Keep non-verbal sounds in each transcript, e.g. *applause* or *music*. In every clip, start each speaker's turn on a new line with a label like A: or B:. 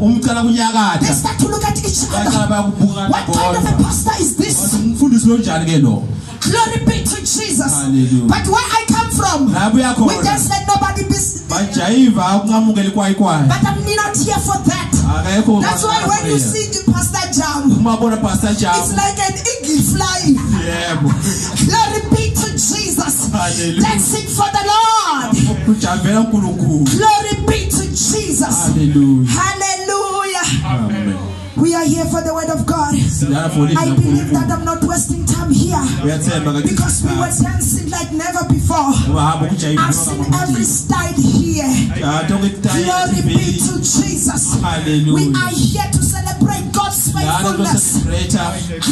A: umcala
B: They
A: kunyakatha
B: start to look at each other. What kind of a pastor is this?
A: Lonjani ke lo
B: Glory be to Jesus.
A: Hallelujah.
B: But where I come from, we just let nobody be.
A: bajayiva ukunqamukela ikwayikwaya
B: But I'm not here for that. That's why when you see the Pastor Jam,
A: pastor
B: it's like an eagle flying.
A: yebo
B: Glory be to Jesus.
A: Hallelujah.
B: Dancing for the Lord. Glory be to Jesus.
A: haleluya
B: Hallelujah.
A: Amen
B: We are here for the word of God. I believe that I'm not wasting time here because we were dancing like never before. I've seen every style here. Glory be to Jesus. We are here to celebrate God's faithfulness.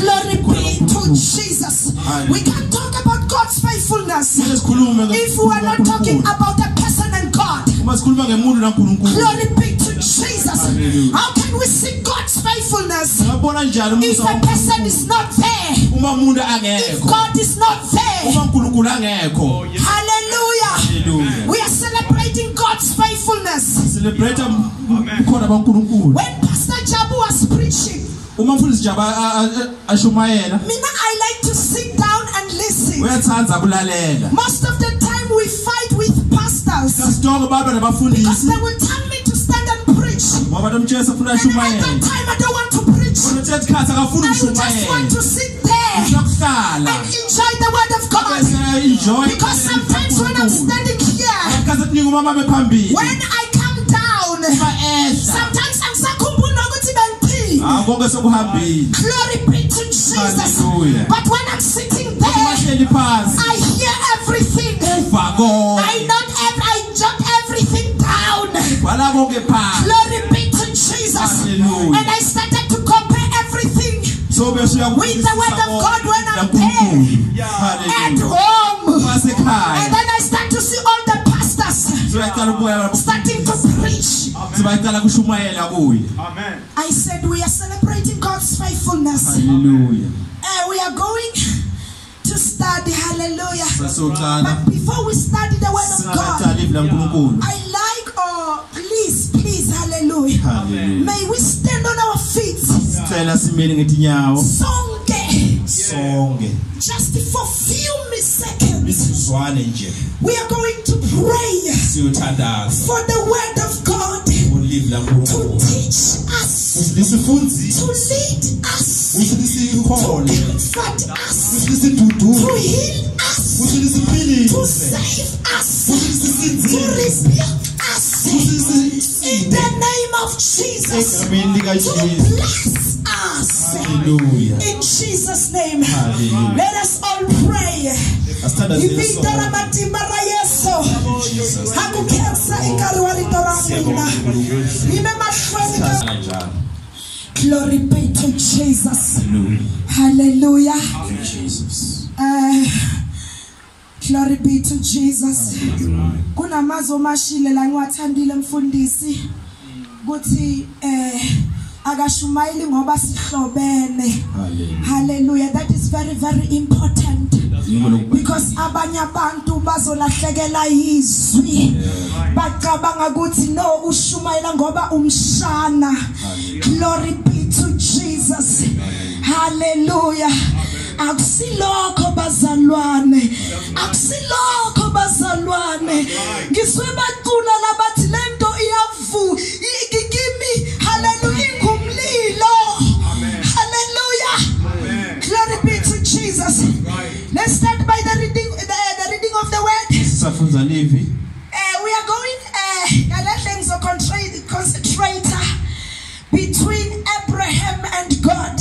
B: Glory be to Jesus. We can talk about God's faithfulness if we are not talking about a person and God.
A: uma sikhuluma ngemuntu nankulunkulu
B: Glory be to Jesus. How can we see God's faithfulness
A: ngabona njani
B: if
A: umusa
B: a person is not there?
A: uma umuntu
B: If God is not there?
A: uma unkulunkulu angekho oh,
B: Hallelujah.
A: haleluya
B: We are celebrating God's faithfulness.
A: celebrate um, ukhona bankulunkulu
B: When Pastor Jabu was preaching,
A: uma mfundisi jaba a- a- ashumayela
B: Mina, I like to sit down and listen.
A: uyathanda kulalela
B: Most of the time, we fight with pastors because they will tell me to stand and preach.
A: ngoba nomtshesa funa
B: And at that time, I don't want to preach.
A: kodwa uthe sikhathi akafuni
B: I just want to sit there and enjoy the word of God. Because sometimes when I'm standing here,
A: akaze kunika umama bephambili
B: when I come down, sometimes angisakhumbuli nokuthi bengithini.
A: Ah, hayi konke sekuhambile
B: Glory be to Jesus. But when I'm sitting there, I hear everything. I not Glory be to Jesus.
A: Hallelujah.
B: And I started to compare everything
A: so bese
B: With the word of God when I'm
A: there
B: at home. And then I start to see all the pastors
A: siyaqala ukubuya
B: starting to preach.
A: sibayaqala kushumayela kuye
C: Amen.
B: I said we are celebrating God's faithfulness.
A: haleluya
B: Uh, we are going to study. Hallelujah. But before we study the word of God,
A: singakaqali
B: I like, oh, please, hallelujah.
A: haleluya
B: May we stand on our feet.
A: sicela simele ngetinyawo
B: Sonke.
A: sonke
B: Just for few seconds, we are going to pray for the word of God to teach us, to lead us, to comfort us, to heal us, to save us, to
A: lisisindise
B: us. In the name of Jesus, to bless us.
A: haleluya
B: In Jesus' name,
A: Hallelujah.
B: let us all pray.
A: asithandaze
B: Ivito ra matimba ra Yesu. Hakukhensa nkarhi wa rito ra n'wina. Yime mahlweni ka-
A: kanjalo
B: Glory be to Jesus.
A: haleluya
B: Hallelujah. Uh, glory be to Jesus. Kunamazwi omashile la ngiwathandile mfundisi. Kuthi eh akashumayeli ngoba sihlobene. Hallelujah. That is very very important. because abanye abantu bazolahlekela izwi bacabanga ukuthi no ushumayela ngoba umshana glory be to Jesus hallelujah akusilokho bazalwane. Akusilokho bazalwane. Ngizwe bacula labathi lento iyavu i- ki- kimi hallelujah ingumlilo. Hallelujah. Glory be to Jesus. Let's start by the reading, the, the reading of the word.
A: sisafunza livi
B: Uh, we are going, uh, ngalahle ngizoconcentrate- between Abraham and God.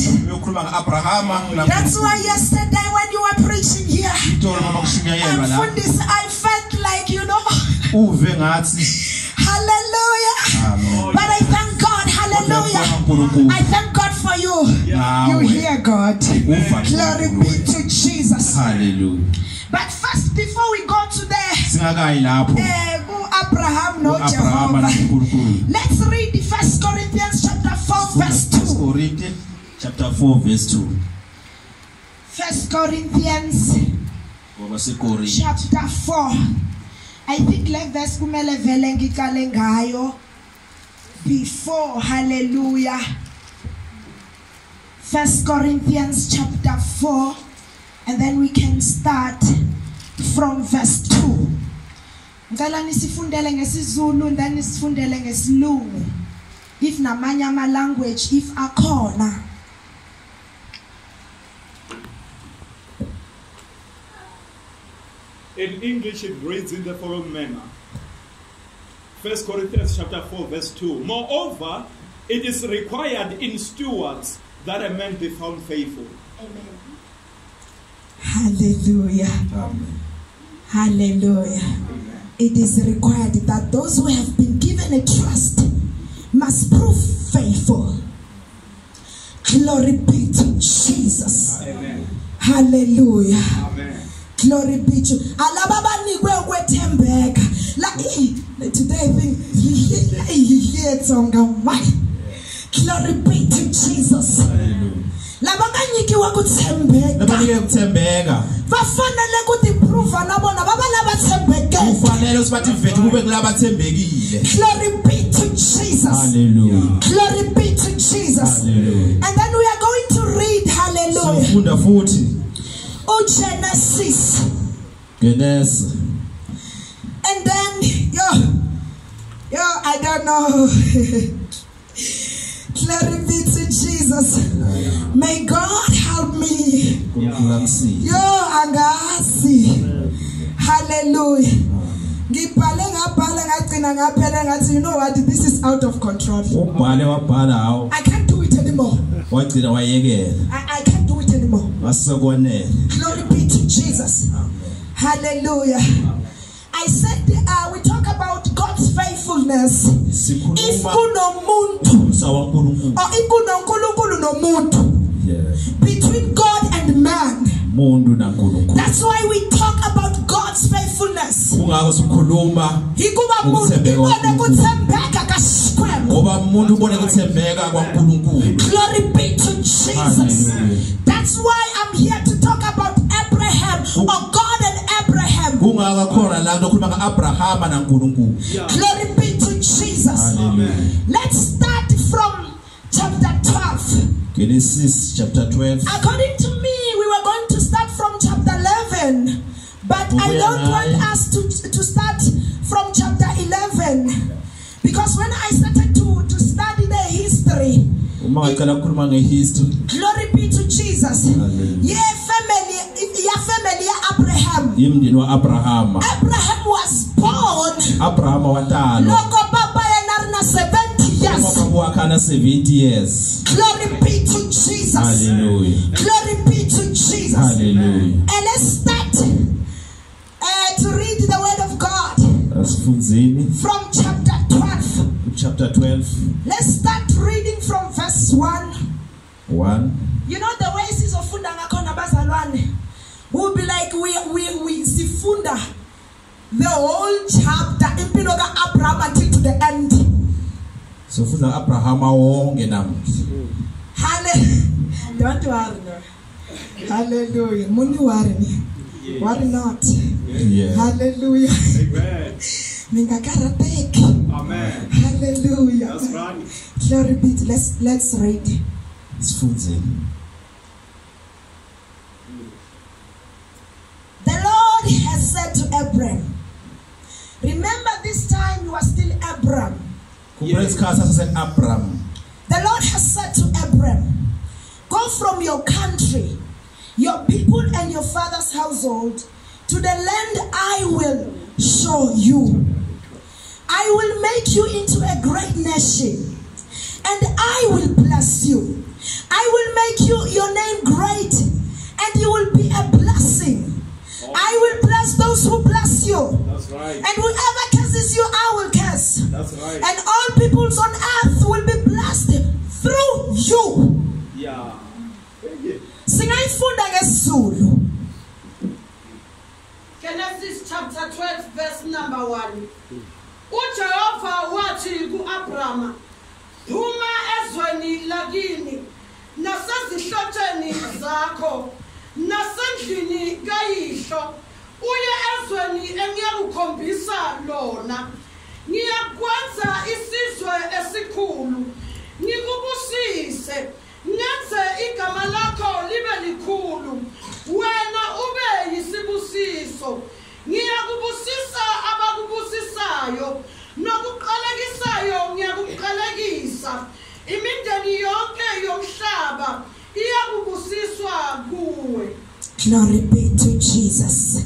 B: That's why yesterday when you were preaching here,
A: noma kushunyayelwa la
B: I felt like, you know, *laughs* hallelujah. But I thank God, hallelujah. I thank God for you. You hear God. Glory be to Jesus.
A: Hallelujah.
B: But first, before we go to the eh,
A: u-abrahama
B: noJehova,
A: nankulunkulu
B: let's read the First Corinthians chapter 4, verse 2.
A: Chapter 4 verse 2
B: First Corinthians chapter 4. I think le verse kumele vele ngicale ngayo. before. Hallelujah. First Corinthians chapter 4, and then we can start from verse 2. ngicela nisifundele ngesizulu then nisifundele ngesilungu if namanye ama-language if akhona
C: In English, it reads in the following manner. 1 Corinthians chapter 4, verse 2. Moreover, it is required in stewards that a man be found faithful. Amen.
B: Hallelujah
A: Amen.
B: hallelujah Amen. it is required that those who have been given a trust must prove faithful glory be to jesus
C: Amen.
B: hallelujah
C: Amen.
B: Glory be to alaba abanikwe ukwethembeka la eh, today i think yiyetsonga my glory be to jesus?
A: Hallelujah.
B: lava nga nyikiwa ku tshembeka
A: labanike kuthembeka
B: va fanele ku tiprova na vona va va lava tshembekeke
A: bathi vethu kube kulaba thembekile
B: glory be to jesus?
A: Haleluya
B: glory be to jesus?
A: Haleluya
B: and then we are going to read hallelujah.
A: Sifunda futhi Oh,
B: ugenesis
A: ngenese
B: and then yo yo i don't know. *laughs* Glory be to jesus. May god help me. Yo angazi hallelujah. Ngibhale ngabhala ngagcina ngaphela ngathi you know what? This is out of control.
A: Ubhale wabhala hawo
B: i can't do it anymore.
A: Wagcina wayekela.
B: I, I can't do it anymore.
A: Wasisekonela
B: glory be to jesus. Hallelujah. I said uh, we talk about god's faithfulness. If
A: sikhuluma
B: kunomuntu or if kunonkulunkulu nomuntu
A: yes.
B: between that's why we talk about god's faithfulness.
A: Kungako sikhuluma
B: hikuva munhu
A: Ukuthembeka
B: ibone
A: kwaNkulunkulu.
B: kuthembeka ka xikwembu
A: ngoba umuntu ubone kuthembeka kwankulunkulu.
B: Glory be to jesus. That's why i'm here to talk about abraham or god and abraham.
A: Kungako khona la kukhuluma nga-abrahama nankulunkulu.
B: Glory be to jesus.
A: Haleluya
B: let's start from chapter 12
A: genesis chapter 12
B: according to 11 but i don't want us to, to start from chapter 11 because when i started to, to study the history
A: uma ngacala ukukhuluma ngehistory
B: Glory be to Jesus. Yeah, family, yeah, family, Abraham.
A: wa-abrahama
B: Abraham was born.
A: watalwa
B: Loko papa yena ri 70 years.
A: umama wakhe ana 70 years
B: Glory be to Jesus.
A: haleluya
B: Glory be to Jesus.
A: haleluya
B: And let's start
A: asifundzeni
B: from chapter 12.
A: chapter 12
B: Let's start reading from verse 1.
A: 1
B: You know the way sizofunda ngakhona bazalwane? Will be like we we we sifunda the whole chapter impilo ka-abraham until to the end.
A: Sofunda nga-abrahama wonke namuhla.
B: Halle- don't worry no. Hallelujah. Muni worry worry not.
A: Yeah
B: hallelujah.
C: Amen.
B: Ningakarhateki
C: Amen.
B: hallelujah
C: That's right.
B: glory be to let's let's read
A: sifundzeni
B: The Lord has said to Abram, remember this time you are still Abram.
A: khumbula isikhathi sase-abraham
B: The Lord has said to Abram, Go from your country, your people, and your father's household to the land I will show you. I will make you into a great nation, and I will bless you. I will make you your name great, and you will be a blessing. I will bless those who bless you,
C: That's right.
B: and whoever curses you, I will curse
C: That's right.
B: and all peoples on earth will be blessed through you
C: Yeah.
B: singayifunda ngesizulu
D: Genesis chapter 12 verse number 1 uJehova wathi kuAbraham Duma ezweni lakini nasezihlotsheni zakho nasendlini kayihlo uye ezweni engiyakukhombisa lona. Ngiyakwenza isizwe esikhulu
B: ngikubusise nenze igama lakho libe likhulu. Wena ube yisibusiso. Ngiyakubusisa abakubusisayo. Nokuqalekisayo ngiyakuqalekisa. Imindeni yonke yomhlaba iyakubusiswa kuwe. Glory be to jesus.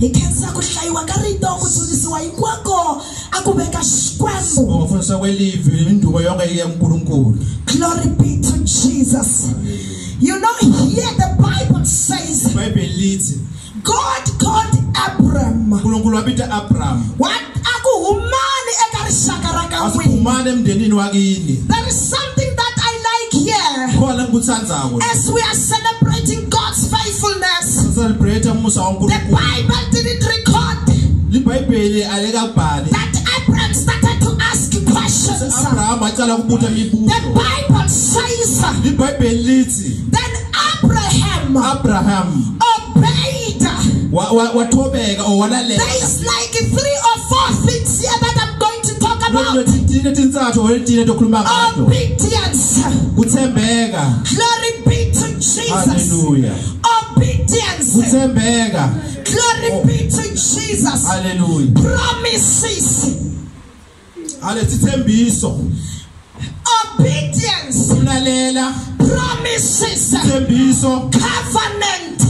B: Hi khensa ku hlayiwa ka rito ku dzunisiwa hinkwako a ku veka xikwembu
A: ngokufundiswa kwelivi induko yonke yankulunkulu
B: glory be to jesus. You know here the bible says
A: ibhayibheli lithi
B: god called abram.
A: Unkulunkulu wabita abrahamu
B: what? Aku humani eka rixaka ra ka n'wina
A: asiphumane emndenini wakini.
B: There is something that i like here.
A: Khona engikuthandzako
B: as we are celebrating god's faithfulness.
A: Sicelebrate umusa
B: the
A: wankulunkulu.
B: Bible didn't record
A: libhayibheli alekabhali.
B: that abram started to ask questions. The bible says then abraham
A: abrahamu
B: obeyed.
A: wa- wa- wathobeka or walalela.
B: There is like three or four things here that i'm going to talk about.
A: tine tintsathu or tine tokhuluma ngato
B: obedience. Glory be to jesus.
A: Haleluya
B: obedience. Glory be to jesus.
A: Haleluya
B: promises
A: ale sithembiso
B: obedience.
A: Kulalela
B: promises.
A: Thembiso
B: covenant.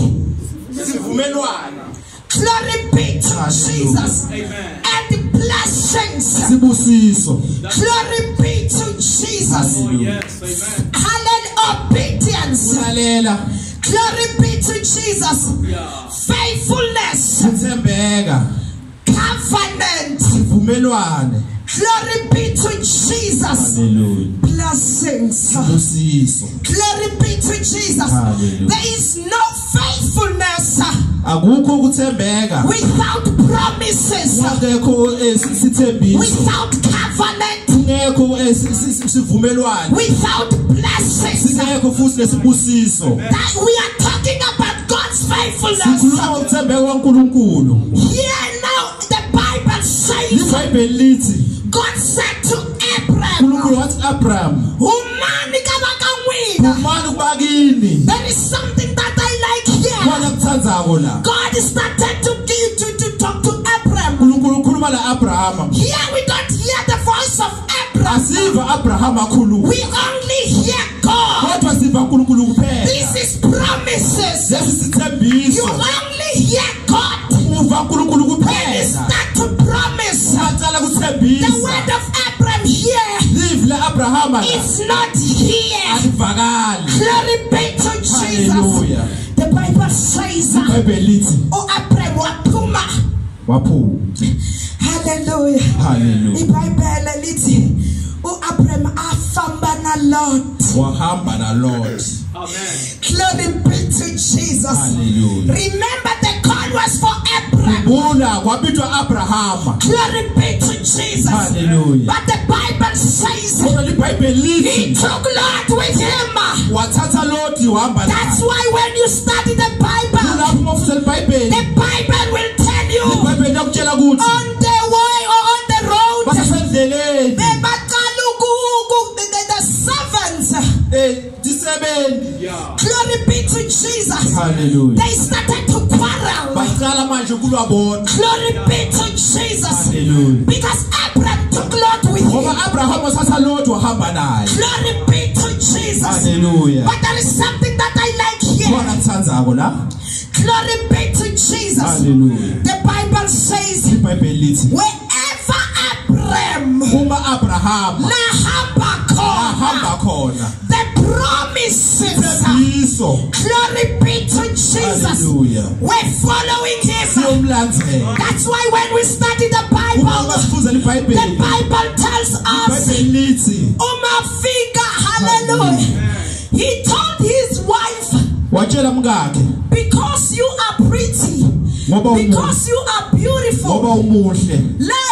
A: Sivumelwano
B: glory be to jesus.
C: Amen.
B: and blessings.
A: Sibusiso
B: glory be to jesus.
C: Oh, yes. Amen.
B: hallelujah. Obedience.
A: Kulalela
B: glory be to jesus.
C: Yeah.
B: faithfulness.
A: Kuthembeka
B: covenant.
A: Sivumelwane.
B: Glory be to jesus.
A: Haleluya
B: blessings. Glory be to jesus.
A: Hallelujah.
B: there is no faithfulness
A: akukho ukuthembeka.
B: without promises. Without covenant. Without blessings.
A: Singekho futhi lesibusiso
B: that we are talking about god's faithfulness.
A: Sikhuluma ngokuthembeka kwankulunkulu
B: here now bible says
A: libhayibheli lithi
B: god said to
A: unkulunkulu
B: abraham
A: wathi abrahamu
B: umani ka va ka n'wina
A: phumani
B: there is something that i like here.
A: Khona kuthandzako la
B: god started to give to, to talk to abraham.
A: Unkulunkulu ukhuluma la abrahama
B: here we don't hear the voice of abraham.
A: Asiva akhuluma
B: we only hear god.
A: Kodwa siva unkulunkulu kuphela.
B: This is promises.
A: Lesi
B: you only hear god
A: uva unkulunkulu kuphela.
B: Start to promise
A: acala
B: the word of abraham here.
A: Livi la abrahama la.
B: Is not here.
A: Alivakali
B: glory be to jesus.
A: Hallelujah.
B: the bible says
A: ibhayibheli lithi
B: u-abraham waphuma.
A: Waphuma.
B: Haleluya
A: haleluya
B: ibhayibhele lithi u-abraham afamba nalot
A: wahamba na lord
C: Amen.
B: glory be to jesus.
A: Hallelujah.
B: remember was for abraham.
A: Kwabitwa abrahama
B: glory be to jesus.
A: Hallelujah.
B: but the bible says he took lot with him.
A: Wathatha loti wahamba
B: that's why when you study the bible
A: kulapho uma ufunda libhayibheli
B: the bible will tell you
A: ibhayibheli yakutshela ukuthi
B: on the way or on the road. Bebaqala uku- uku- the, servants.
A: Disebenzi
C: Yeah.
B: glory be to jesus.
A: Haleluya
B: they started to quarrel. Glory be to jesus.
A: Haleluya
B: because abraham took lot with him.
A: Abrahama wathatha loti wahamba naye.
B: Glory be to jesus.
A: Haleluya
B: but there is something that i like here.
A: Khona kuthandzako la.
B: Glory be to jesus.
A: Haleluya
B: the bible says
A: ibhayibheli
B: abraham
A: uma abrahama
B: lahamba
A: ahamba
B: khona. the promises. Glory be to jesus.
A: Haleluya
B: we're following him. That's why when we study the bible the bible tells us umafika hallelujah. He told his wife
A: watshela mkakhe
B: because you are pretty because you are
A: ngoba
B: beautiful
A: umuhle.
B: la la yaka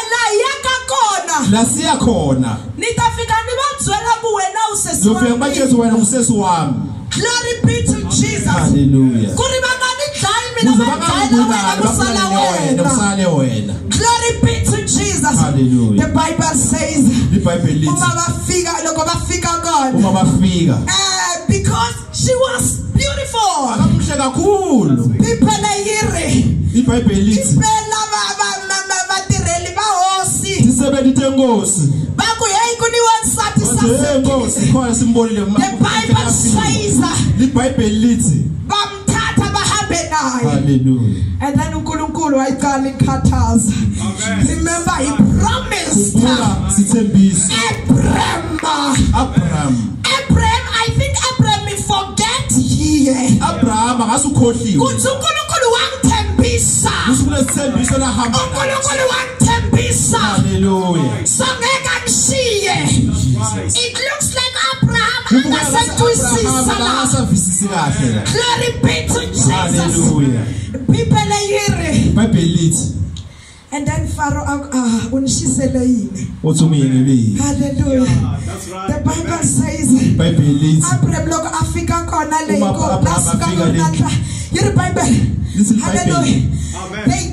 B: kona
A: la siya khona.
B: Nitafika nibabyela ku wena usesi
A: zofika
B: wa mina.
A: ngibatshela wena ngusesi wami.
B: Glory be to jesus.
A: Haleluya
B: ku ri ni dlayi mina
A: kuze
B: va dlayela wena
A: bangangibulali
B: ku sala
A: bakulalele wena kusale wena.
B: Glory be to jesus.
A: Hallelujah.
B: the bible says
A: libhayibheli lithi
B: uma va fika loko va fika kona
A: uma bafika.
B: Eh because she was beautiful.
A: Akamuhle kakhulu.
B: Iphele yi ri
A: ibhayibheli lithi
B: iphela
A: tisebenti tenkosi
B: va ku heyi ku ni wansati
A: hey nkosi
B: sasekile
A: khona simbonile
B: the bible says
A: libhayibheli lithi
B: bamthatha bahambe babe naye.
A: Haleluya
B: and then unkulunkulu wayiqala ikhathaza
C: Amen.
B: remember he promised
A: khumbula sithembiso
B: abraham.
A: Abraham.
B: Abraham i think abraham forget here.
A: Abraham akasukhohliwe.
B: Kuthi unkulunkulu wangithembisa.
A: Usuku lesithembiso lahamba nathi.
B: unkulunkulu wangithembisa
A: haleluya
B: so ngeke angishiye
C: Right.
B: it looks like abraham
A: kubukeka
B: angasentwisisa la
A: akasavisisi kahle la.
B: Glory be to jesus.
A: Haleluya
B: bibele yiri.
A: Ibhayibheli lithi
B: and then pharaoh ah unishisele yini?
A: Uthi umyekeli
B: hallelujah.
C: Yeah, that's right.
B: the bible says
A: ibhayibheli lithi
B: abraham loko afika kona le
A: Uma
B: inkosi
A: Abraham
B: lasika
A: afika le-
B: nonhla yiri bible. Hallelujah.
C: Amen.
B: they gave him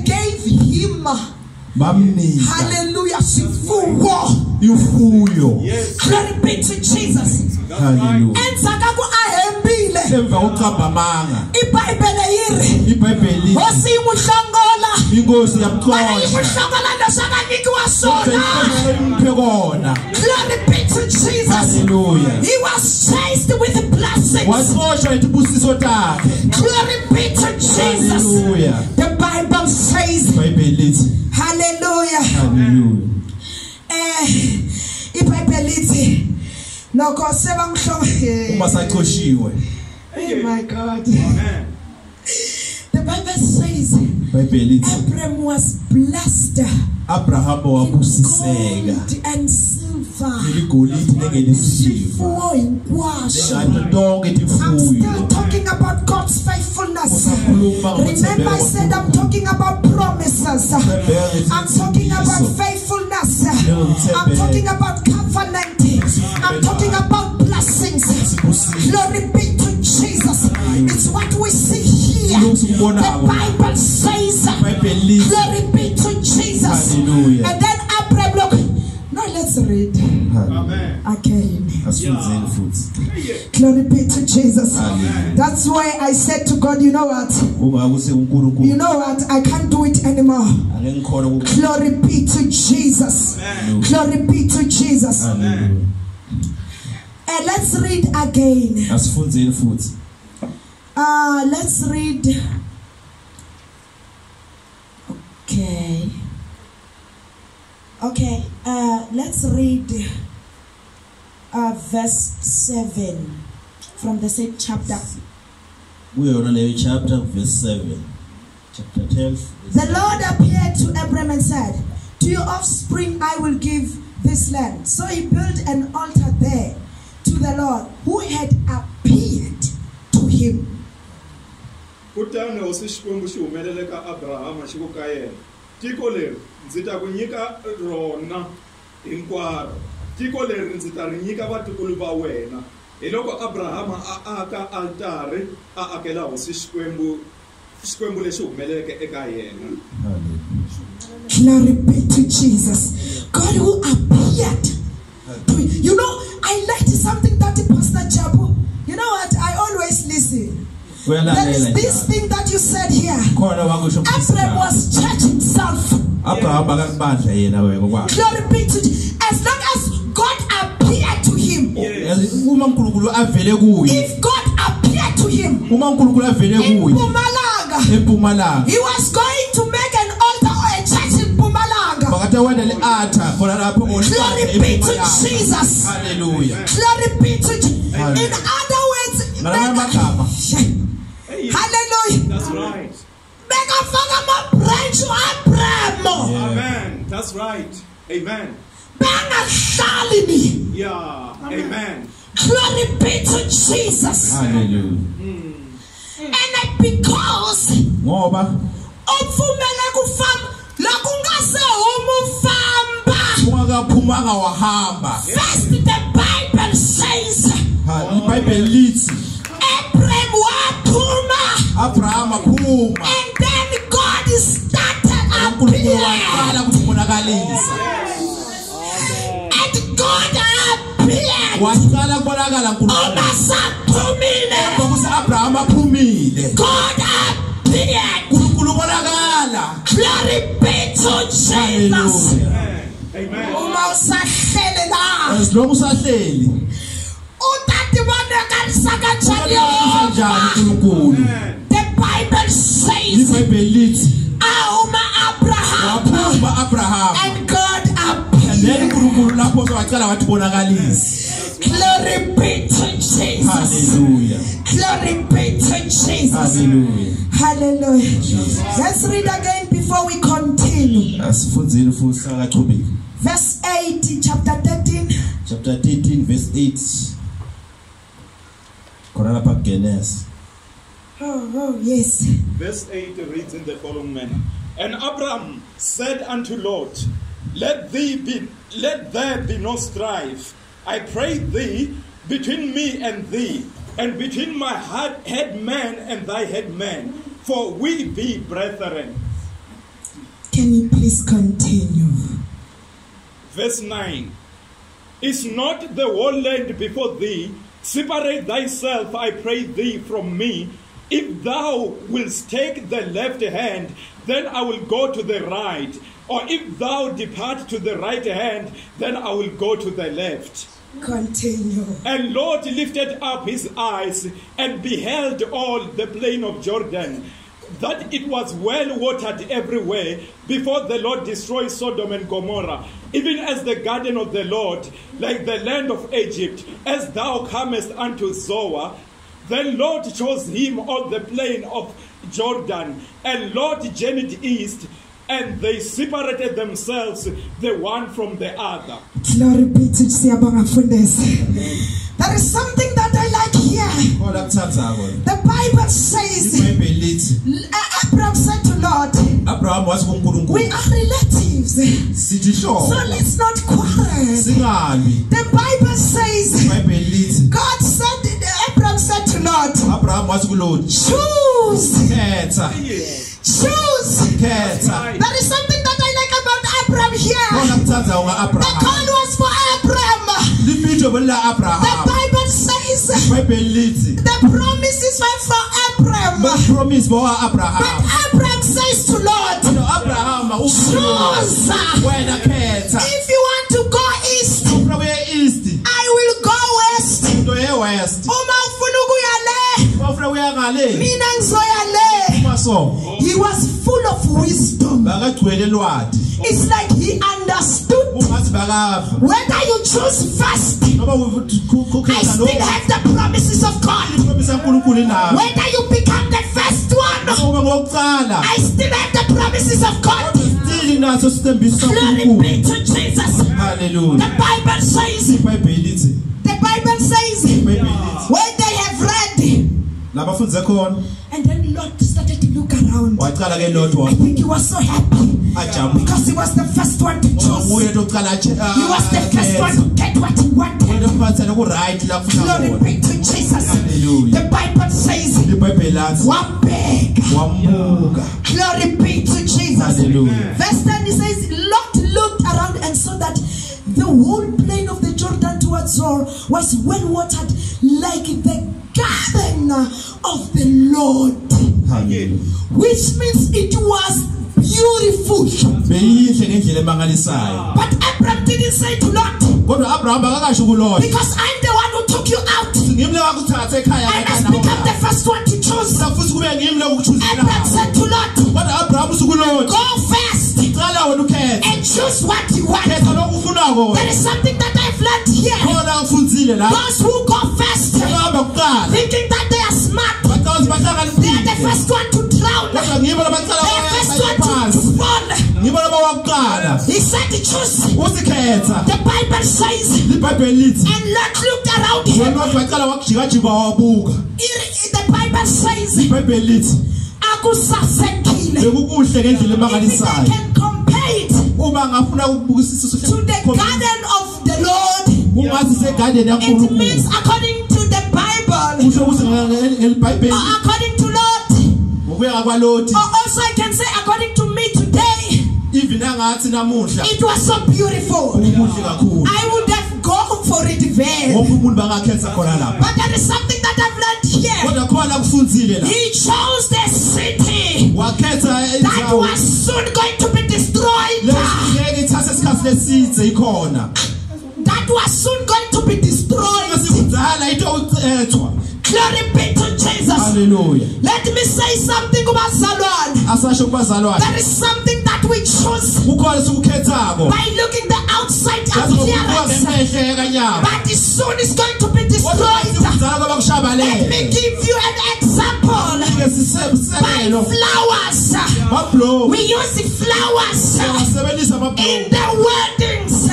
A: bamnika
B: hallelujah. Sifuwo
A: imfuyo
C: Yes,
B: glory be to jesus.
C: That's right.
A: haleluya
B: endzhaku ku ahembile.
A: Emva kokucabhamanga
B: ibhayibhele yiri
A: ibhayibheli lithi
B: hosi yi n'wi hlongola
A: inkosi
B: mana yi n'wi
A: yamxosha
B: hlongola leswi a nga nyikiwa
A: kodwa
B: swona
A: inkosi imuphe kona
B: glory be to jesus.
A: Haleluya
B: he was chased with blessings.
A: Waxoshwa yitibusiso takhe.
B: Glory be to jesus.
A: Haleluya
B: the bible says
A: ibhayibheli lithi
B: hallelujah.
A: Haleluya
B: eh ibhayibheli lithi loko sebangihlonge
A: uma saqoshiwe
B: oh my god.
C: Amen.
B: the bible says abraham was blessed
A: abrahama wabusiseka.
B: and silver
A: iligolide nengelisiwe
B: ifuwo hinkwaswo
A: ngathi tonke
B: I'm still talking about God's faithfulness. Remember, I said I'm talking about promises. I'm talking about faithfulness. I'm talking about covenant. I'm talking about blessings. Glory be to Jesus. It's what we see here. The Bible says, Glory be to Jesus. And then Abraham, look. Now let's read
C: Amen.
B: again.
A: asifundzeni futhi
B: Glory be to Jesus.
A: Amen.
B: That's why I said to God, you know what? You know what? I can't do it anymore.
A: ake ngikhona uku
B: Glory be to Jesus.
C: Amen.
B: Glory be to Jesus.
A: Haleluya
B: And let's read again.
A: asifundzeni futhi
B: Uh, let's read. Okay. Okay. Uh, let's read uh, verse 7 from the same chapter.
A: we kuyona leyo chapter verse 7 chapter 12
B: The Lord appeared to Abram and said, To your offspring I will give this land. So he built an altar there to the Lord who had appeared to him.
C: kutani hosi xikwembu xi humelele ka abrahama xi ku ka yena tiko leri ndzi ta ku nyika rona hinkwaro tiko leri ndzi ta ri nyika vatukulu va wena hi loko abrahama a aka altare a akela hosi xikwembu xikwembu lexi humeleleke eka yena
B: Glory be to Jesus. God who appeared to you. know, I liked something that Pastor Jabu. You know what? I always listen. There is this thing that you said here. Abraham was church himself.
A: abrahama akakubandla yena wena kwakhe
B: Glory be to as long as God appeared to him.
C: Yes.
A: uma uNkulunkulu avele kuye
B: If God appeared to him in
A: Mpumalanga,
B: he was going to make an altar or a church in Mpumalanga.
A: bakathe wena le altar khona lapho
B: Glory be to Jesus.
A: haleluya
B: Glory be to Je- In other words, *laughs*
A: ngamanye
B: hallelujah.
C: that's right.
B: Bekafaka ama-branch u-Abraham.
C: amen. That's right. Amen.
B: Bengahlali ni.
C: yeah. Amen.
B: Glory be to Jesus.
A: haleluya
B: And because
A: ngoba?
B: Upfumele kufamba loko nga se huma ufamba
A: ungakaphumanga wahamba
B: first the bible says
A: Ha, ibhayibheli lithi
B: abraham waphuma.
A: Abrahama phuma
B: and then god started
A: uNkulunkulu waqala ukuthi ubonakalisa
B: and god appeared.
A: Waqala kubonakala uNkulunkulu.
B: Uma saphumile
A: ngokuthi abrahama aphumile.
B: God appeared.
A: uNkulunkulu ubonakala
B: glory be to jesus.
C: Amen
B: uma usahlele la.
A: As long usahleli
B: utatibonakalisa kanjani
A: njani
B: yehova
A: uNkulunkulu
B: The Bible says,
A: ibhayibheli lithi
B: Auma Abraham
A: waphuma
B: and God
A: and then
B: appeared.
A: unkulunkulu lapho sewacala wathi
B: Glory be to Jesus.
A: haleluya
B: Glory be to Jesus.
A: haleluya
B: Hallelujah. Let's read again before we continue.
A: asifundzeni futhi singakachubeki
B: Verse 8, chapter 13.
A: chapter 13 verse 8 khona lapha kugenesa
B: Oh, oh, yes.
C: Verse 8 reads in the following manner. And Abram said unto Lot, Let thee be let there be no strife, I pray thee, between me and thee, and between my head, head man and thy head man, for we be brethren.
B: Can you please continue?
C: Verse 9 Is not the whole land before thee? Separate thyself, I pray thee, from me. If thou wilt take the left hand, then I will go to the right. Or if thou depart to the right hand, then I will go to the left.
B: Continue.
C: And Lot lifted up his eyes and beheld all the plain of Jordan, that it was well watered everywhere before the Lord destroyed Sodom and Gomorrah, even as the garden of the Lord, like the land of Egypt, as thou comest unto Zoar. Then Lot chose him on the plain of Jordan, and Lot journeyed east, and they separated themselves the one from the other.
B: Glory be to Siyabonga Fundesi. There is something that I like here.
A: khona kuthathako
B: The Bible says,
A: ibhayibheli eh,
B: Abraham said to Lot,
A: abrahama wathi
B: We are relatives. So let's not quarrel. The Bible says, God said, Abraham said to
A: Lot, wathi kuloti
B: choose,
A: khetha
B: choose.
A: khetha
B: There is something that I like about Abraham here. The call was for Abraham. The Bible says
A: ibhayibheli lithi
B: the promises were for Abraham.
A: bapromise
B: But
A: bowa-abrahama
B: Abraham. Says to Lot,
A: kodwa u-abrahama
B: choose. If you want to go east,
A: east.
B: I will go west. Uma ufuna ukuya le,
A: uma ufuna kuya ngale
B: mina He was full of wisdom.
A: bakagcwele lwadi
B: It's like he understood
A: ungathi
B: whether you choose first. I still have the promises of God.
A: promise kankulunkulu inawo
B: Whether you become the first one, I still have the promises of God. Glory be to Jesus.
A: haleluya
B: The Bible says, the Bible says, when they have read, and then Lot started look around.
A: waqala ke lot
B: I think he was so happy because he was the first one to choose.
A: yokuqala
B: He was the first one to get what he wanted.
A: wena kuphathele ku-right la kufuna
B: Glory be to Jesus. The Bible says, Glory be to Jesus.
A: Hallelujah.
B: Verse 10 he says, Lot looked around and saw that the whole plain of the Jordan towards Zoar was well watered like the garden of the Lord.
A: Hallelujah.
B: Which means it was beautiful.
A: beyihle ngendlela emangalisayo
B: But Abraham didn't say to Lot,
A: kodwa abrahama akakasho kulona
B: because I'm the one who took you out.
A: ngimle wakuthatha ekhaya
B: I must become the first one to choose.
A: futhi kube ngimle
B: Abraham said to Lot,
A: kodwa abrahama usukulona
B: Go first
A: qala wena ukhethe
B: and choose what you want.
A: khetha lokhu ufunako
B: There is something that I've learned here.
A: khona ufundzile la
B: Those who go
A: bahamba kuqala
B: thinking that they are smart,
A: baqala ukuthi
B: they are the first one to drown. They
A: kodwa ngibo labaqala
B: are the first one to, fall. He said, choose.
A: uthi
B: The Bible says,
A: ibhayibheli lithi
B: and Lot looked around him.
A: wena wathi baqala wakujikajika wabuka
B: It- The Bible says,
A: ibhayibheli lithi
B: akusasekile.
A: bekukuhle ngendlela emangalisayo
B: can compare it
A: uma ngafuna ukubukisisa
B: to the garden of the Lord, it means according to the Bible,
A: kusho ukuthi ngelibhayibheli
B: or according to Oh, also I can say according to me today,
A: even angathi namuhla
B: it was so beautiful. I would have gone for it there.
A: wonke umuntu bangakhetha khona lapha
B: But there is something that I've learned here.
A: kodwa khona kufunzile
B: He chose the city that was soon going to be destroyed.
A: ngeke ithathe isikhathi lesidze ikhona
B: That was soon going to be destroyed.
A: Esikudala into ucethwa
B: Glory be to Jesus.
A: haleluya
B: Let me say something kubazalwane.
A: asasho kubazalwane
B: There is something that we choose
A: kukhona
B: by looking the outside appearance. But soon it's going to be destroyed. Let me give you an example. By flowers. We use flowers in the weddings.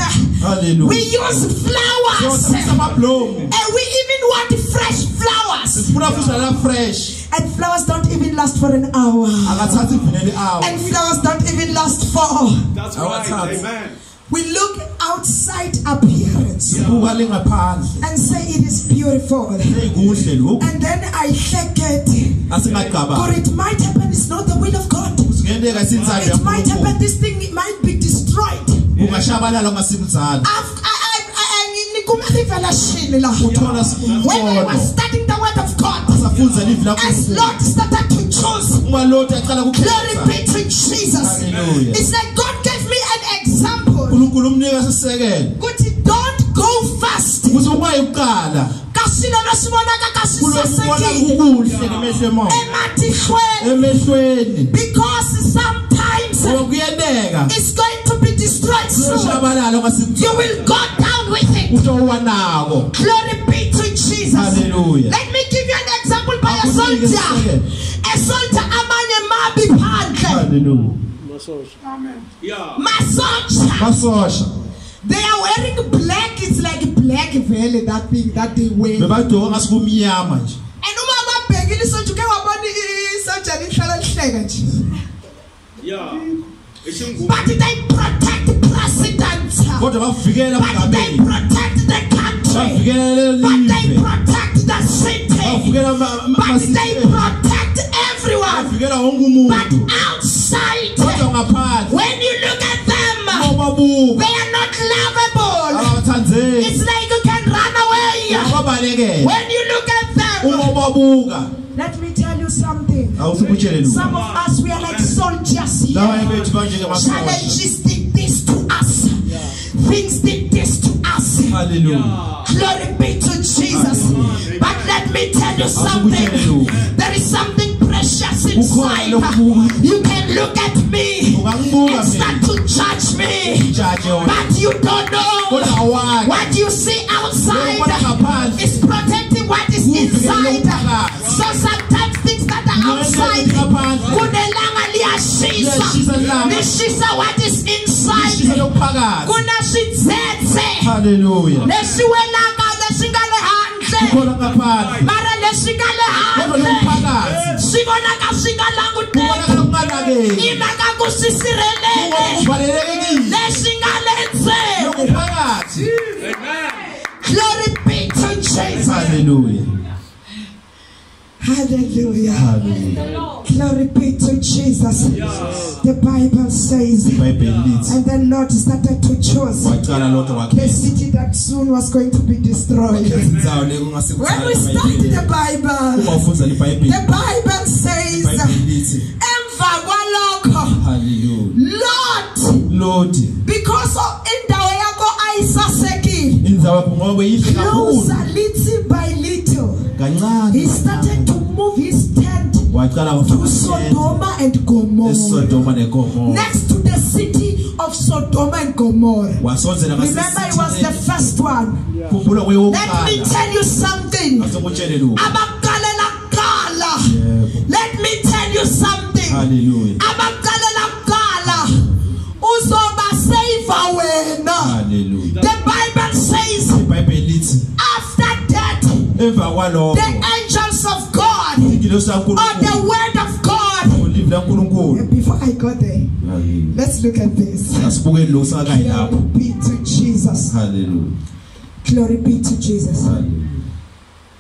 B: We use flowers. And we even want fresh flowers.
A: sifuna futhi nala fresh
B: And flowers don't even last for an hour.
A: akathathi ivuneli awo
B: And flowers don't even last for.
C: That's
A: Our
C: right.
A: task.
C: Amen.
B: We look outside appearance
A: sibuka lengaphandle
B: and say it is beautiful. And then I think it. Or
A: asingagabani
B: it might happen, it's not the will of God. It might happen, this thing might be destroyed.
A: Kungashabalala ungasimzala
B: I've- I- I- I- I- la. When I was studying the word of God, as Lord started to choose,
A: uma loti acala
B: glory be to Jesus.
A: Hallelujah.
B: It's like God gave me an example. Ukuthi don't go fast.
A: kuthi ungayiqala
B: Kasilo nosibonaka kasisasekile.
A: kukuhle
B: Ematihweni. Because sometimes
A: kuyenteka
B: it's going to be destroyed soon. You will go down with it. Glory be to Jesus.
A: Hallelujah.
B: Let me give you an example by a soldier. A soldier amanye mabi phandle.
A: haleluya
C: Yeah.
B: Masoja.
A: basosha
B: They are wearing black. It's like black vele that thing that they wear.
A: bebagcoka ngasi kumnyama nje
B: And uma babhekile isoja uke wabona isoja lihlala lihleka nje.
C: Yeah.
B: But they protect presidents.
A: kodwa bavikela
B: But they protect the country. But they protect the city. But they protect everyone. But outside, when you look at them, they are not lovable. It's like you can run away. When you look at them, let me tell you something.
A: awusukutshele lu
B: Some of us, we are like soldiers here.
A: labanye bethu banjengemasosha
B: Challenges did this to us. Things did this to us.
A: haleluya
B: Glory be to Jesus. But let me tell you something. There is something precious inside. You can look at me and start to judge me. But you don't know what you see outside is protecting what is inside. So sometimes things that are outside, kunelanga liyashisa,
A: Liyashisa ilanga.
B: lishisa what is inside.
A: lokuphakathi
B: Kuna switsetse
A: haleluya
B: leswi welaka leswi nga le handle.
A: kukhona ngaphandle
B: Mara leswi nga le
A: kodwa
B: handle
A: lokuphakathi
B: swi vonaka swi nga languteki.
A: kubonakala kunganakeki
B: Hi mhaka ku swi sirhelele leswi nga le ndzeni. Glory be to Jesus.
A: haleluya
B: Hallelujah.
A: haleluya
B: Glory be to Jesus. The Bible says,
A: ibhayibheli lithi
B: and the Lord started to choose
A: waqala
B: the city that soon was going to be destroyed.
A: indzawo le
B: When we study the Bible,
A: uma ufundza libhayibheli
B: the Bible says,
A: ibhayibheli lithi
B: emva kwalokho,
A: haleluya
B: Lord,
A: lodi
B: because of indawo yakho ayisasekile,
A: indzawo yakho ngoba yihle kakhulu.
B: closer little by little,
A: kancane
B: he started to move his tent to Sodoma and Gomorrah. next to the city of Sodom and Gomorrah. Remember, it was the first one. Let me tell you something.
A: asokutshele lu
B: Abaqalela kuqala.
A: yebo
B: Let me tell you something. The angels of God
A: ingilosi
B: or the word of God. Before I go there,
A: Haleluya.
B: let's look at this.
A: asibukeni lo sakayi
B: Glory be to Jesus.
A: haleluya
B: Glory be to Jesus.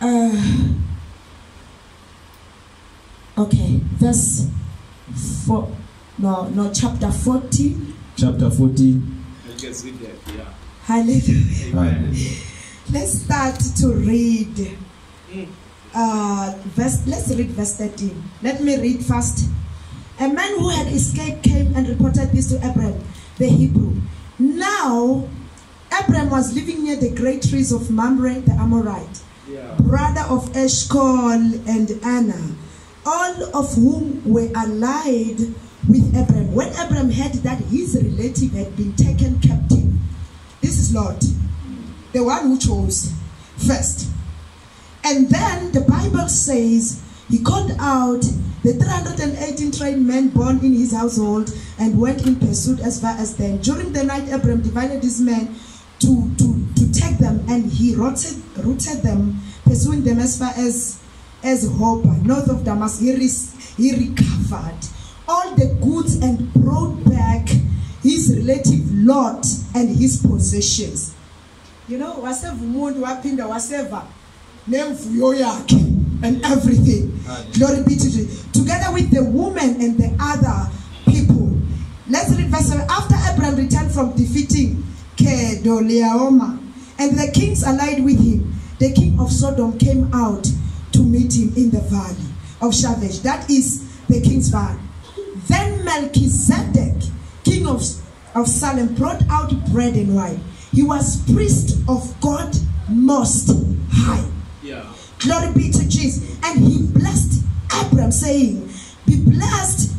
B: Uh, okay, verse four. No, no, chapter 40.
A: chapter 14
C: I can see that. Yeah.
B: Hallelujah. Let's start to read. Uh, verse. Let's read verse 13. Let me read first. A man who had escaped came and reported this to Abraham, the Hebrew. Now, Abraham was living near the great trees of Mamre the Amorite.
C: Yeah.
B: brother of Eshcol and Aner, all of whom were allied with Abram. When Abram heard that his relative had been taken captive, this is Lot, the one who chose first. And then the Bible says he called out the 318 trained men born in his household and went in pursuit as far as them. During the night, Abram divided his men to, to, to take them and he routed, routed them, pursuing them as far as, as Hobah, north of Damascus. He, he recovered all the goods and brought back his relative Lot and his possessions. You know, whatever waseva umuntu waphinda waseva nemvuyo yakhe and everything. Glory be to Jesus. Together with the woman and the other people. Let's read verse 7. After Abraham returned from defeating Kedorlaomer and the kings allied with him, the king of Sodom came out to meet him in the valley of Shaveh. That is the king's valley. Then Melchizedek, king of, of Salem, brought out bread and wine. He was priest of God Most High.
C: Yeah.
B: Glory be to Jesus. And he blessed Abram, saying, Be blessed,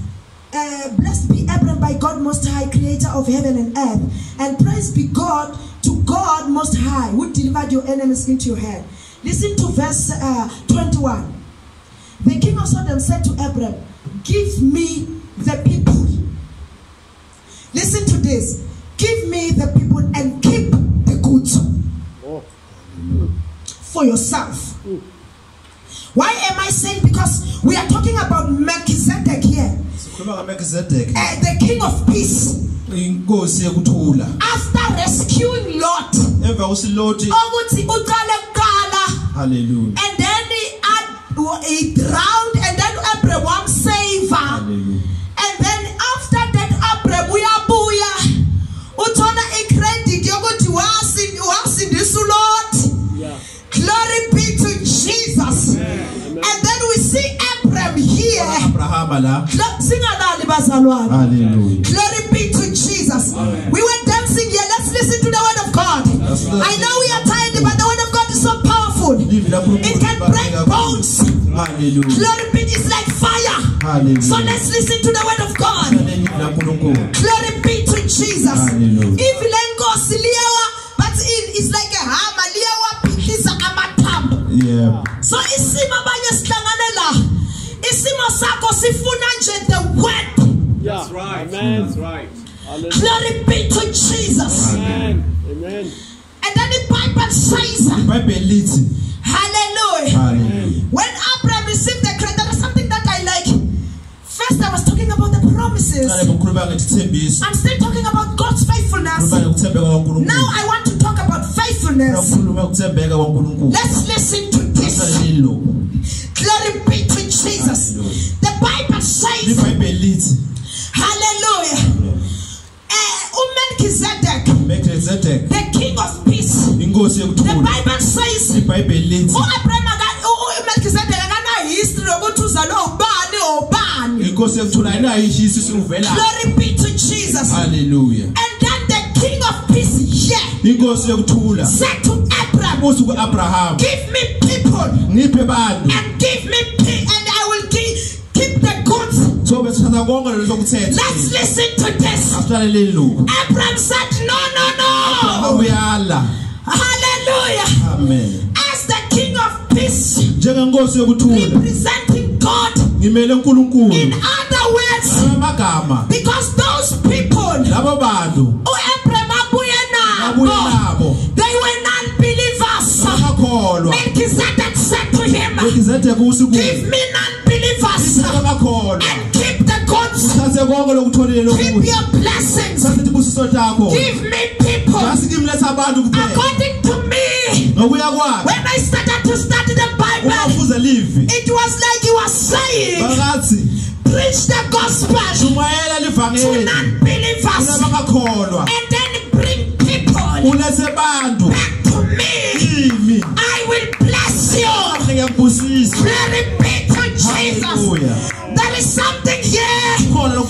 B: uh, blessed be Abram by God Most High, creator of heaven and earth. And praise be God to God Most High, who delivered your enemies into your hand. Listen to verse uh, 21. The king of Sodom said to Abram, Give me the people. Listen to this. Give me the people and keep the goods for yourself. Why am I saying? Because we are talking about Melchizedek here, uh, the king of peace.
A: inkosi
B: After rescuing Lot,
A: emva kusiloti
B: ukuthi uqale kuqala,
A: haleluya
B: and then he, had, he drowned,
A: abrahama la
B: Singalali bazalwane.
A: haleluya
B: Glory be to Jesus. We were dancing here. Let's listen to the word of God.
A: Let's.
B: I know we are tired, but the word of God is so powerful.
A: Livi la Nkulunkulu
B: It can break bones.
A: haleluya
B: Glory be, it's like fire.
A: haleluya
B: So let's listen to the word of God. Glory be to Jesus.
A: Hallelujah.
B: If lenkosi liyawa but it's like a hammer liyawa phikisa amathambo.
A: yeah
B: So isimo abanye sihlangane la. Isimo sakho sifuna nje the word.
C: That's right. amen That's right.
B: Glory be to Jesus.
E: Amen. Amen.
B: And then the Bible says,
A: ibhayibheli lithi
B: Hallelujah.
A: haleluya
B: When Abraham received the credit, there is something that I like. First, I was talking about the promises.
A: kale ngikhuluma ngethembiso
B: I'm still talking about God's faithfulness.
A: khuluma ngokuthembeka kwaNkulunkulu
B: Now I want to talk about faithfulness.
A: ukukhuluma ngokuthembeka kwaNkulunkulu
B: Let's listen to this. Glory be to Jesus. The Bible says, Hallelujah. Uh, uMelchizedek, the king of peace.
A: inkosi
B: The Bible says,
A: ibhayibheli lithi
B: u-Abraham aka- u- uMelchizedek akana history yokuthi uzalwe ubani obani.
A: inkosi yokuthula ayinayo ishisi uvela
B: Glory be to Jesus.
A: haleluya
B: And then the king of peace here
A: inkosi yokuthula
B: said to Abraham, Give me people
A: ngiphe
B: and give me pe- Let's listen to this. Abraham said, No, no, no. Hallelujah.
A: amen.
B: As the king of peace, representing God. In other words, because those people
A: labo bantu.
B: u-Abraham abuye
A: abuye
B: nabo,
A: nabo.
B: they were non-believers.
A: abakholwa
B: Melchizedek said to him, Give me non-believers
A: abakholwa
B: keep the goods.
A: uthathe konke lokutholile
B: Keep your blessings.
A: thathe isibusiso takho
B: Give me people.
A: asi abantu kuphela.
B: According to me,
A: ngokuya
B: when I started to study the Bible, it was like he was saying,
A: bakathi
B: preach the gospel
A: shumayela
B: to non-believers
A: kunabakakholwa
B: and then bring people
A: ulethe bantu.
B: back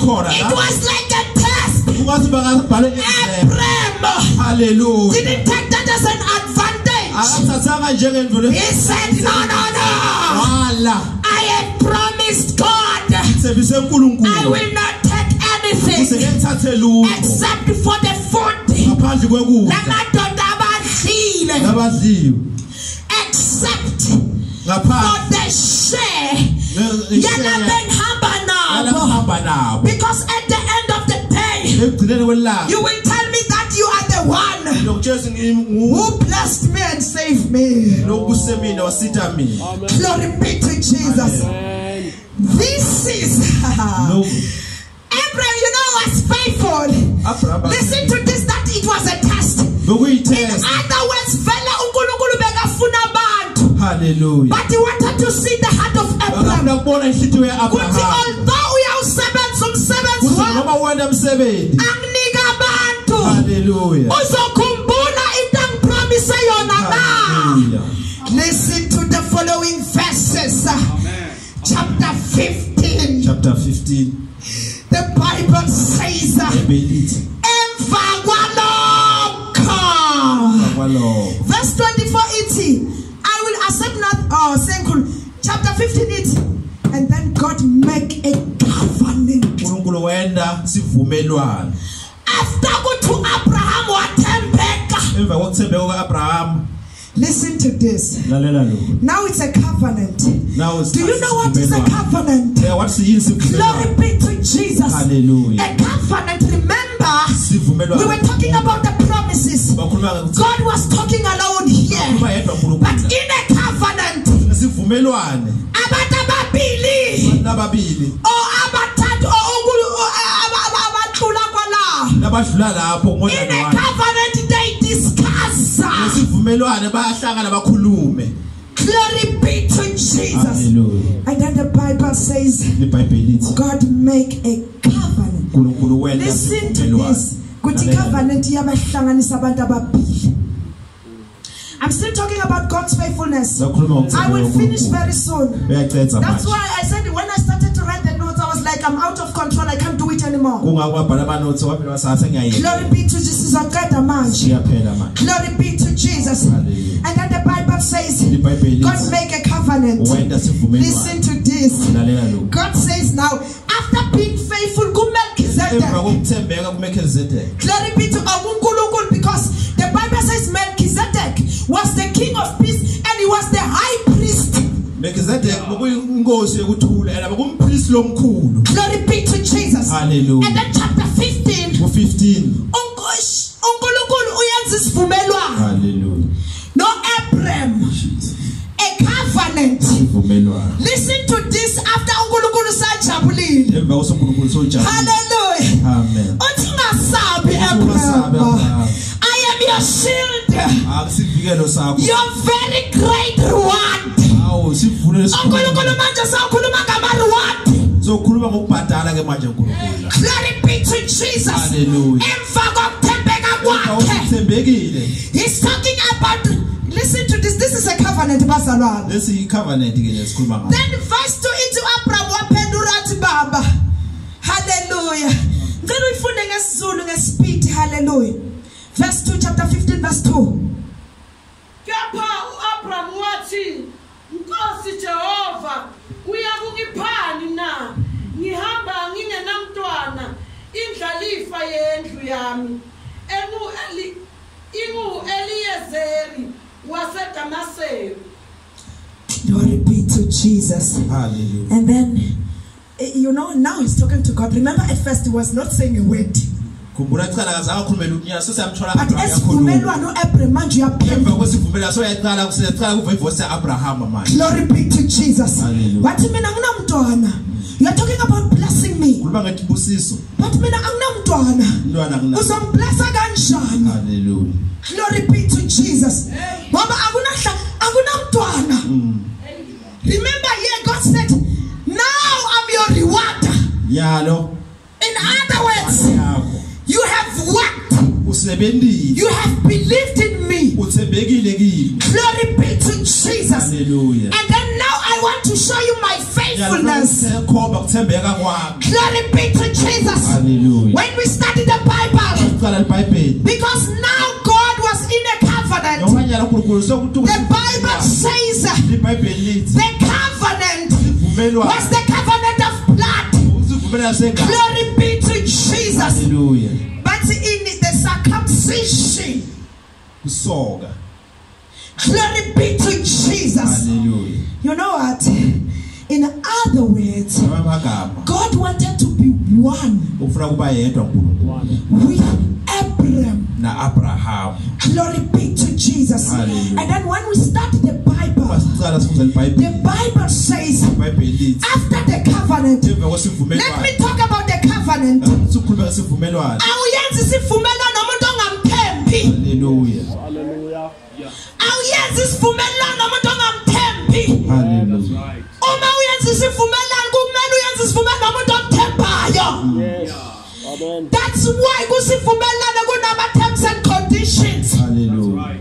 B: It was like a test.
A: ungathi bangabhale indlela
B: Abraham.
A: Haleluya
B: didn't take that as an advantage.
A: akathathe ungathathanga njengendlu
B: He said, No, no, no. I had promised God. I will not take anything except for the food. Lamadoda abadlile. Except for the share.
A: Ishare
B: yalabengihamba nabo.
A: yalahamba nabo
B: Because at the end of the day, you will tell me that you are the one
A: lokutshela ngingu
B: who blessed me and saved me.
A: lokusemina wasitha mina
B: Glory be to Jesus. This is *laughs*
A: no
B: Abraham, you know, was faithful.
A: Abraham
B: Listen to this that it was a test. In
A: bekuyitest
B: other words, vele uNkulunkulu bekafuna abantu.
A: haleluya
B: But he wanted to see the heart of Abraham.
A: bangafuna kubona inhlitiyo
B: Kuthi
A: ya-abrahama
B: although
A: noma wena msebenzi
B: akunika abantu.
A: haleluya
B: Uzokhumbula into angipromise yona na. Listen to the following verses.
C: Amen.
B: Chapter 15.
A: chapter 15
B: The Bible says,
A: ebelithi
B: Emva kwalokho.
A: kwalokho
B: Verse 24 ithi, I will accept not, uh, oh, senkulu. Chapter 15 ithi, and then God make a covenant.
A: uNkulunkulu wenda sivumelwano
B: After kuthi u-Abraham wathembeka.
A: emva kokuthembeka kwa-abrahama
B: Listen to this. Now it's a covenant.
A: now
B: Do you know what is a covenant?
A: wathi siyini
B: Glory be to Jesus.
A: haleluya
B: A covenant, remember, we were talking about the promises. God was talking alone here. But in a covenant, abantu ababili or abathathu or aba- aba- abatlula
A: lapho
B: In a covenant, they discuss.
A: sivumelwane bayahlangana bakhulume
B: Glory be to Jesus. And then the Bible says, God make a covenant. Listen to this. Covenant iyabahlanganisa abantu ababili. I'm still talking about God's faithfulness. I will finish very soon. That's why I said when I started to write the notes, I was like, I'm out of control. I can't do it anymore.
A: kungakwabhala amanothi waphinda wasatha ngiyayeka
B: Glory be to Jesus. Aqeda manje.
A: siyaphela manje
B: Glory be to Jesus. And then the Bible says, God make a covenant. Listen to this. God says now, after being faithful,
A: emva
B: kuMelchizedek.
A: kokuthembeka kuMelchizedek
B: Glory be to uNkulunkulu because the Bible says Melchizedek was the king of peace and he was the high priest.
A: Melchizedek bekuyinkosi yokuthula and bekumphristi lomkhulu
B: Glory be to Jesus.
A: haleluya
B: And then chapter 15,
A: ku15
B: Unkush- uNkulunkulu uyenza isivumelwano
A: haleluya
B: no Abraham a covenant. Listen to this after uNkulunkulu sajabulile.
A: emva
B: Hallelujah.
A: amen
B: Uthi ungasabi
A: Ungasabi,
B: Abraham.
A: Abraham.
B: I am your shield.
A: Ah, akusivikelo sakho
B: Your very great reward.
A: Awu sivule
B: unkulunkulu manje sawukhuluma ngama-reward
A: sokhuluma ngokubhadala ke manje uNkulunkulu.
B: Glory be to jesus.
A: Hallelujah.
B: emva kokuthembeka kwakhe.
A: awuthembekile
B: he's talking about listen to this this is a covenant bazalwane.
A: Lesi i-covenant ke lesikhuluma ngayo
B: then verse 2 ithi u-abraham waphendula athi baba haleluya ngicela uyifunde ngesizulu ngespeed haleluya verse 2 chapter 15 verse 2
D: kepha u-abraham wathi nkosi jehova uyakungiphani na? Ngihamba ngingenamntwana indlalifa yendlu yami. engu-Eli- ingu-eliyezeri wasedamaseko.
B: Glory be to jesus.
A: Haleluya
B: And then, eh, you know, now he's talking to God. Remember, at first he was not saying a word.
A: Khumbula kucala kazange akhulume lunyana sesiyamthola
B: But
A: Abraham
B: as
A: yakhuluma
B: Fumelwano Abraham, manje
A: emva
B: uyaphendula.
A: kwesivumelwano soyaqala siyaqala kuva ivoice ya-abrahama manje
B: Glory be to Jesus.
A: Hallelujah.
B: Wathi mina anginamntwana. You are talking about blessing me.
A: khuluma ngebusiso
B: But mina anginamntwana.
A: intwana kuna
B: Uzomblessa kanjani?
A: haleluya
B: Glory be to Jesus. Ngoba akunahla akunamntwana. Remember here God said, "Now I'm your rewarder."
A: yalo
B: In You have believed in me.
A: uthembekile kimi
B: Glory be to Jesus. hallelujah
A: And
B: then now I want to show you my faithfulness.
A: khomba kuthembeka kwami
B: Glory be to Jesus.
A: haleluya
B: When we study the Bible, because now God was in a covenant.
A: noma ukunyala unkulunkulu
B: The Bible says
A: ibhayibheli lithi
B: the covenant was the covenant of blood. Glory be to Jesus.
A: haleluya
B: But in the circumcision,
A: kusoka
B: glory be to Jesus.
A: haleluya
B: You know what? In other words, God wanted to be one
A: ufuna kuba yedwa unkulunkulu
B: with Abraham.
A: na-abrahamu
B: Glory be to Jesus.
A: Hallelujah.
B: And then when we start the Bible, the Bible says, after the covenant, let me talk about the covenant. awuyenzi isivumelwano nomuntu ongamthembi
A: haleluya
B: awuyenzi isivumelwano nomuntu ongamthembi.
A: Haleluya
B: uma uyenza isivumelwano kumele uyenze isivumelwano nomuntu omthembayo. That's why kusivumelwano kunama-terms and conditions
A: haleluya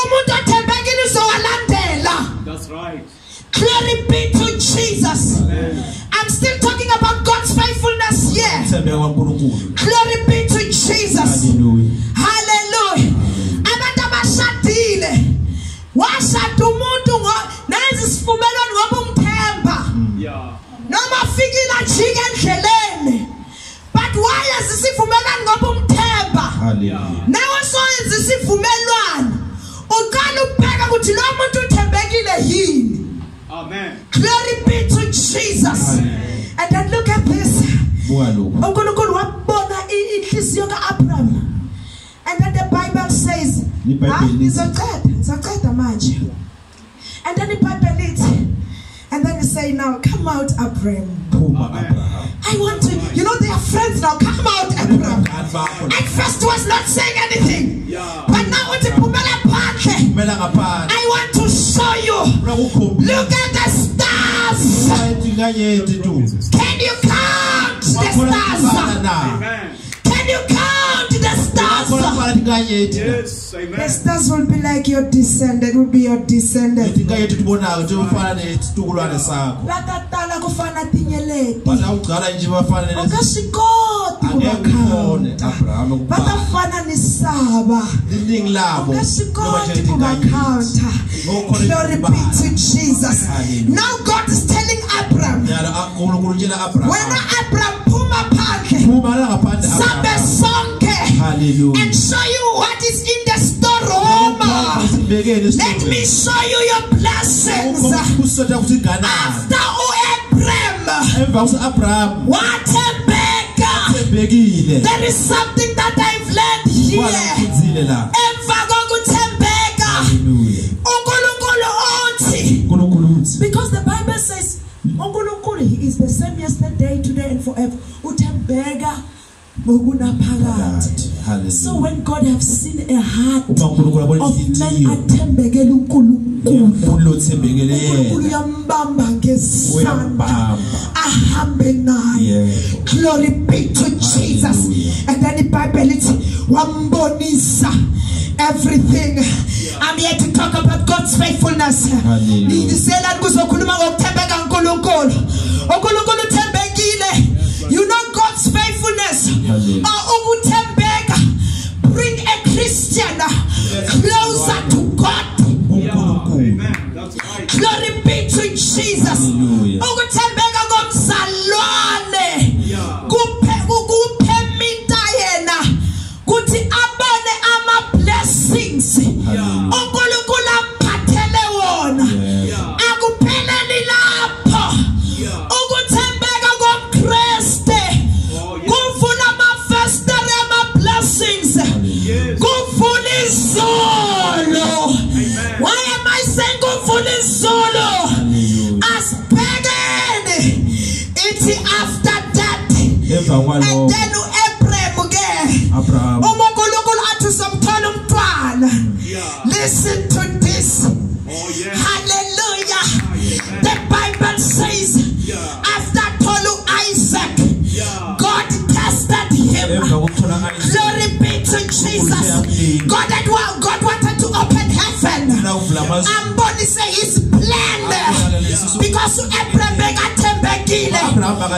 B: umuntu othembekile uzowalandela.
C: That's right.
B: glory be to jesus. I'm still talking about god's faithfulness here
A: thembeka
B: glory be to jesus.
A: Haleluya
B: washada umuntu ngo- nenza isivumelwano ngoba umthemba.
C: Yeah.
B: noma afikile ajike endleleni but wayenza isivumelwano ngoba umthemba.
A: Haleluya
B: nawe soyenza isivumelwano uqala ubheka ukuthi lo muntu uthembekile yini?
C: Amen.
B: glory be to jesus. And then look at this.
A: Buka lokhu.
B: Unkulunkulu wabona i- inhliziyo ka-abraham. And then the bible says
A: IBhayibheli
B: "Ah,
A: lithi-
B: ngizoceda manje. And then ibhayibheli lithi and then you say now come out abraham.
A: Phuma abrahamu
B: i want to you know they are friends now. Come out abraham. At first was not saying anything.
C: Yeah.
B: but now uthi phumela phandle
A: ngaphandle
B: i want to show you. Look at the stars.
A: Ukuthi nganyeti tu.
B: Can you count the stars?
C: Amen.
B: can you count stars
A: kufana
C: Yes.
B: The stars will be like your descendant, will be your descendant.
A: tinganyeti tibonayo tifana nesitukulwane sakho
B: Vakatala kufana tinyeleti.
A: bana ugcala nje bafana
B: Unga swi koti ku va
A: angeke ubone
B: counta.
A: abrahamu
B: Va ta
A: kubala
B: fana ni sava.
A: liningi labo
B: Unga swi
A: loba
B: koti
A: nje
B: ku va
A: tinganyeti
B: counta.
A: Ngokhona
B: Glory be
A: ukubala.
B: to Jesus.
A: Hallelujah.
B: Now God is telling Abraham,
A: nyalo unkulunkulu ah, tshela
B: wena
A: abrahamu
B: Abraham phuma phandle.
A: phuma la ngaphandle
B: Sabe
A: Abraham. Haleluya
B: And show you what is in the storeroom. Let me show you your blessings.
A: kusota ukuthi ganani
B: After
A: emva kusi-abrahamu
B: wathembeka
A: ebhekile
B: there is something that I've learned here. Emva kokuthembeka. uNkulunkulu uthi
A: unkulunkulu uthi
B: because the Bible says uNkulunkulu he is the same yesterday today and forever. Uthembeka ngokunaphakade
A: Hallelujah.
B: so hmm. when God have seen a heart
A: uma unkulunkulu abona
B: of men
A: inhliziyo
B: athembekele uNkulunkulu. uNkulunkulu uyambamba ngesandla. Ahambe naye. Glory be to jesus. And then ibhayibheli ithi wambonisa everything. I'm here to talk about god's faithfulness.
A: Hallelujah.
B: kuzokhuluma ngokuthembeka kaNkulunkulu uNkulunkulu uthembekile. You know god's faithfulness.
A: Hallelujah.
B: Christian closer to god
C: Yeah. Amen. That's right.
B: glory be to jesus
A: Hallelujah.
C: Oh,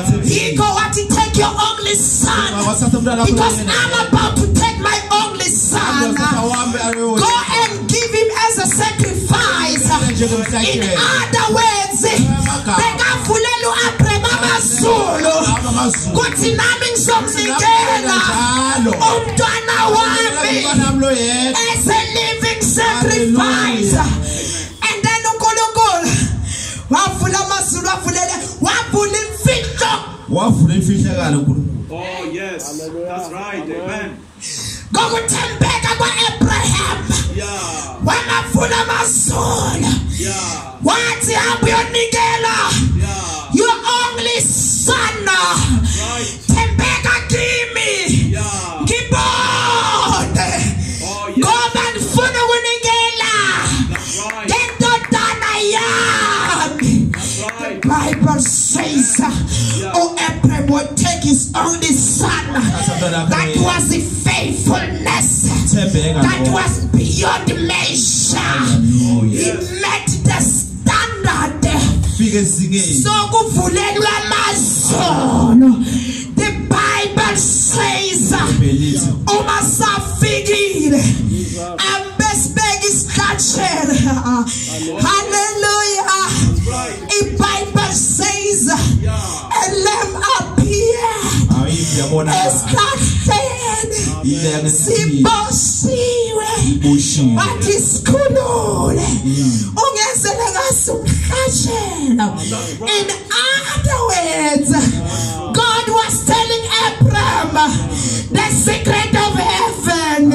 A: abrahamu akathembekile
B: yikho wathi take your only son. Because i'm about to take my only son.
A: Awasatha wami ayoyo.
B: go and give him as a sacrifice. In other words, bekavulela u-Abraham amazulu kuthi nami ngizomnikela umntwana wami wavula
A: imfihlakalo unkulunkulu
C: Oh, yes. That's right. Amen.
B: ngokuthembeka kwa-Abraham
C: Yeah.
B: wamavula amazulu
C: Yeah.
B: wathi hamba uyonikela
C: Yeah.
B: your only son
C: Right.
B: thembeka kimi
C: Yeah.
B: ngibone
C: Oh, yes.
B: ngoba ngifuna ukunikela
C: That's right.
B: ngendodana yami
C: That's right.
B: Bible says, oh, Abraham would take his only son. That was the faithfulness that was beyond measure. He met the standard.
A: ezingeni
B: sokuvulelwa amazolo the bible says uma safikile ambesibeka isihlatshelo hallelujah iBible says a lamb appeared esihlahleni
A: ile yangesibili
B: sibosiwe wathi sikhulule mm. ungenzele ngaso umhlatshelo. In other words god was telling abraham the secret of heaven